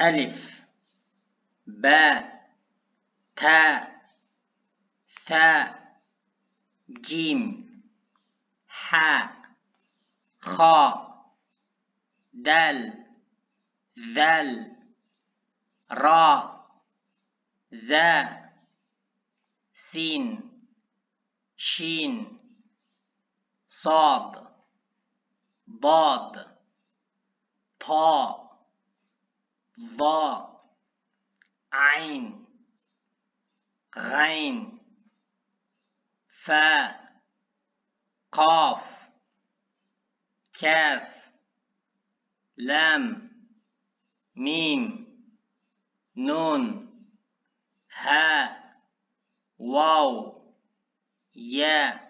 ألف باء تاء ثاء جيم حاء خاء دال ذال راء زاء سين شين صاد ضاد طاء ضاء عين غين فاء قاف كاف لام ميم نون هاء واو ياء.